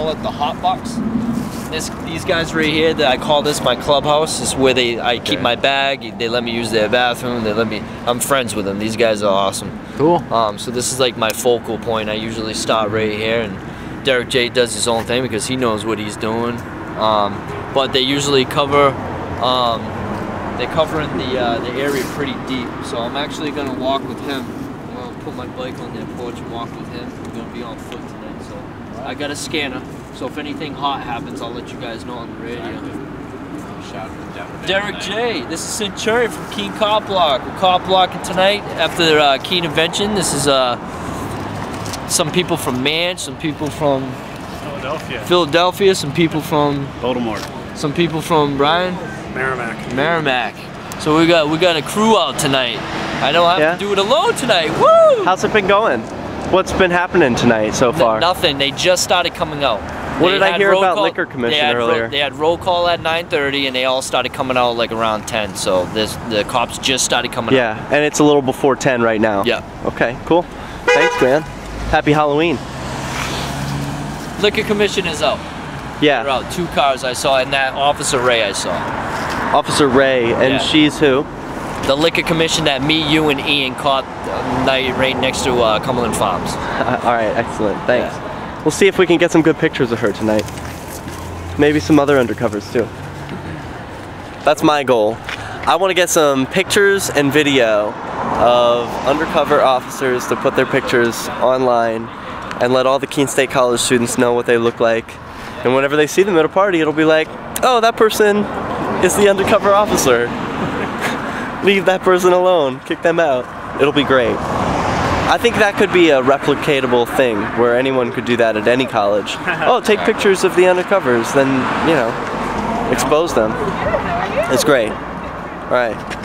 call it the hot box. This, these guys right here, that I call this my clubhouse. This is where they, I keep Okay. my bag. They let me use their bathroom. They let me. I'm friends with them. These guys are awesome. Cool. Um, so this is like my focal point. I usually start right here, and Derrick J does his own thing because he knows what he's doing. Um, but they usually cover, um, they cover in the uh, the area pretty deep. So I'm actually gonna walk with him. I'm gonna put my bike on their porch and walk with him. We're gonna be on foot tonight. So I got a scanner. So if anything hot happens, I'll let you guys know on the radio. Shout it down. Derrick J. This is Centurion from Keene Cop Block. We're cop blocking tonight after uh, Keenevention. This is uh, some people from Manch, some people from Philadelphia. Philadelphia, some people from Baltimore. some people from Brian Merrimack. Merrimack. So we got we got a crew out tonight. I don't have Yeah? to do it alone tonight. Woo! How's it been going? What's been happening tonight so far? nothing. They just started coming out. What They did I hear about call- liquor commission they had ro- earlier? they had roll call at 9:30, and they all started coming out like around 10. So this the cops just started coming out. Yeah, and it's a little before 10 right now. Yeah. Okay, cool. Thanks, man. Happy Halloween. Liquor commission is out. They're Yeah, out. Two cars I saw, and that Officer Ray I saw. Officer Ray, and Yeah. she's who? The liquor commission that me, you, and Ian caught night right next to uh, Cumberland Farms. All right, excellent. Thanks. We'll see if we can get some good pictures of her tonight. Maybe some other undercovers too. That's my goal. I want to get some pictures and video of undercover officers to put their pictures online and let all the Keene State College students know what they look like. And whenever they see them at a party, it'll be like, oh, that person is the undercover officer. Leave that person alone. Kick them out. It'll be great. I think that could be a replicatable thing where anyone could do that at any college. Oh, take pictures of the undercovers, then, you know, expose them. It's great. All right.